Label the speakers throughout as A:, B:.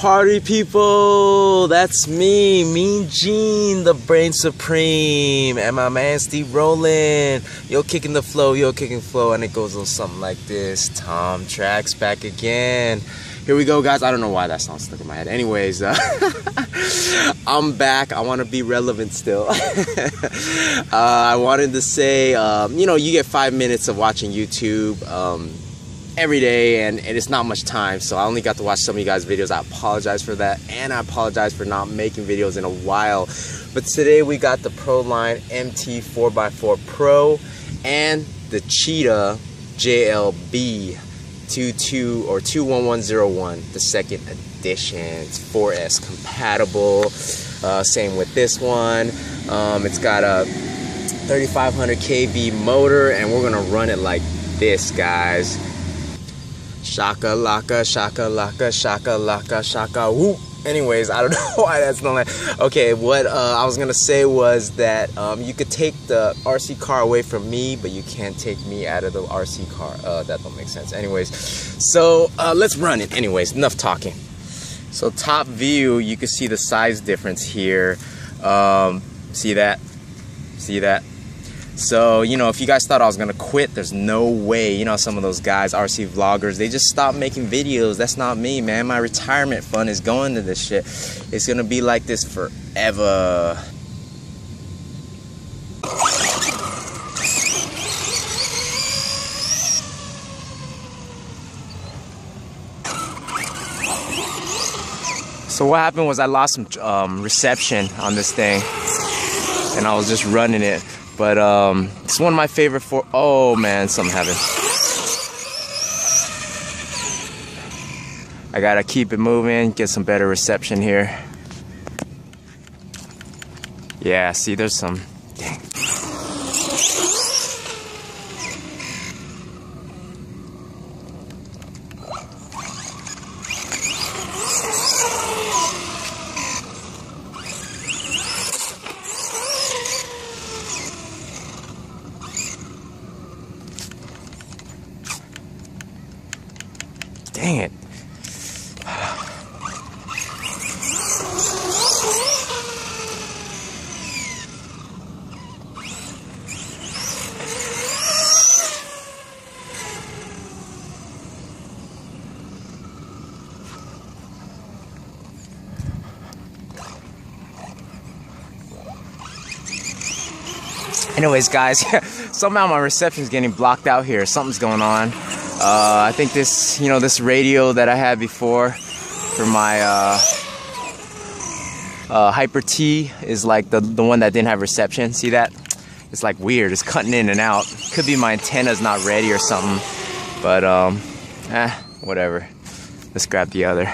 A: party people? That's me, Mean Gene, the brain supreme, and my man Steve Roll'n. Yo, kicking the flow, yo, kicking flow, and it goes on something like this. Tom Tracks back again. Here we go, guys. I don't know why that song stuck in my head. Anyways, uh, I'm back. I want to be relevant still. uh, I wanted to say, um, you know, you get five minutes of watching YouTube. Um, every day and, and, it's not much time so I only got to watch some of you guys videos. I apologize for that and I apologize for not making videos in a while. But today we got the Proline MT 4x4 Pro and the Cheetah JLB 22 or 21101 the second edition. It's 4S compatible. Uh, same with this one. Um, it's got a 3500 kV motor and we're gonna run it like this guys Shaka laka, shaka laka, shaka laka, shaka whoop. Anyways, I don't know why that's not like. Okay, what uh, I was gonna say was that um, you could take the RC car away from me, but you can't take me out of the RC car. Uh, that don't make sense. Anyways, so uh, let's run it. Anyways, enough talking. So top view, you can see the size difference here. Um, see that? See that? So, you know, if you guys thought I was gonna quit, there's no way. You know, some of those guys, RC vloggers, they just stop making videos. That's not me, man. My retirement fund is going to this shit. It's gonna be like this forever. So what happened was I lost some um, reception on this thing and I was just running it but um, it's one of my favorite for. Oh man, something happened. I gotta keep it moving, get some better reception here. Yeah, see, there's some. Dang. Dang it. Anyways, guys, somehow my reception is getting blocked out here. Something's going on. Uh, I think this, you know, this radio that I had before for my uh, uh, Hyper T is like the, the one that didn't have reception. See that? It's like weird. It's cutting in and out. Could be my antenna's not ready or something. But, um, eh, whatever. Let's grab the other.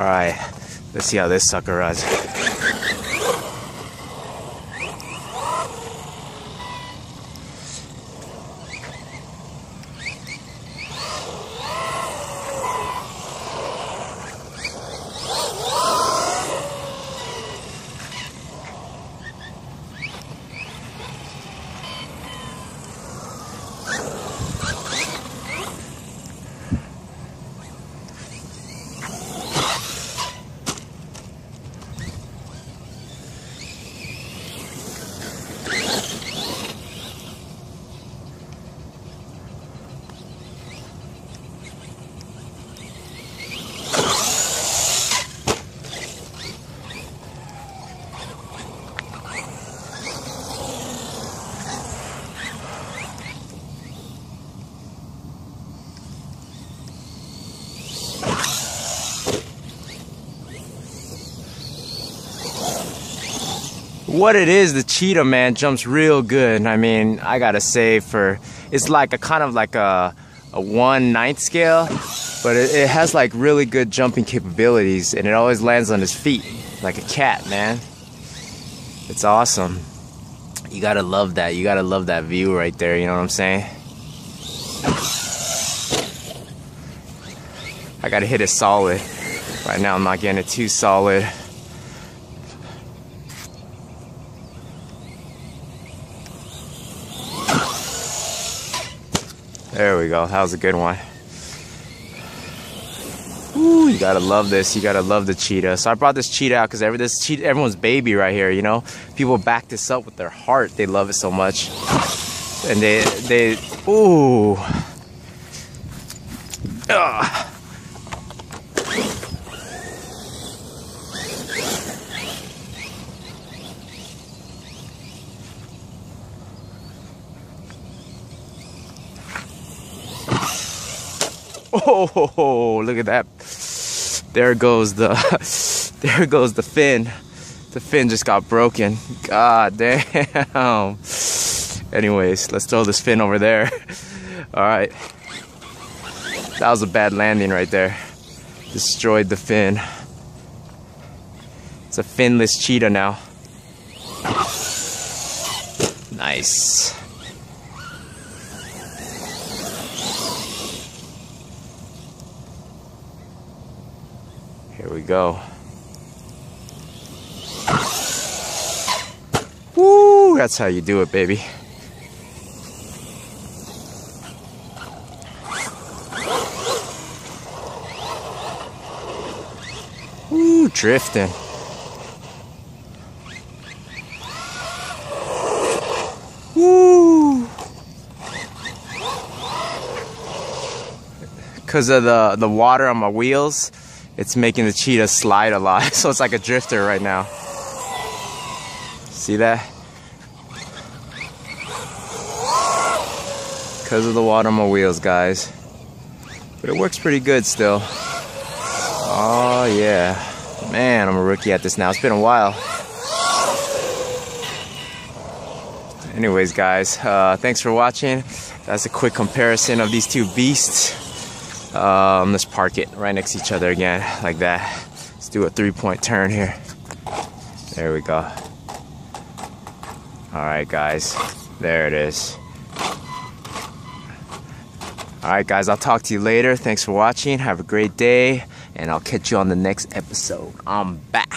A: Alright, let's see how this sucker runs. What it is, the cheetah man jumps real good. I mean, I gotta say for it's like a kind of like a a one ninth scale, but it, it has like really good jumping capabilities, and it always lands on his feet like a cat, man. It's awesome. You gotta love that. You gotta love that view right there. You know what I'm saying? I gotta hit it solid. Right now, I'm not getting it too solid. There we go. That was a good one. Ooh, you gotta love this. You gotta love the cheetah. So I brought this cheetah out because every this cheetah, everyone's baby right here. You know, people back this up with their heart. They love it so much, and they they ooh. Ugh. Oh, look at that. There goes the, there goes the fin. The fin just got broken. God damn. Anyways, let's throw this fin over there. All right. That was a bad landing right there. Destroyed the fin. It's a finless cheetah now. Nice. Here we go. Woo, that's how you do it, baby. Woo, drifting. Woo. Because of the, the water on my wheels, it's making the cheetah slide a lot. So it's like a drifter right now. See that? Because of the water on my wheels, guys. But it works pretty good still. Oh, yeah. Man, I'm a rookie at this now. It's been a while. Anyways, guys, uh, thanks for watching. That's a quick comparison of these two beasts. Um, let's park it right next to each other again, like that. Let's do a three-point turn here. There we go. All right, guys. There it is. All right, guys, I'll talk to you later. Thanks for watching. Have a great day, and I'll catch you on the next episode. I'm back.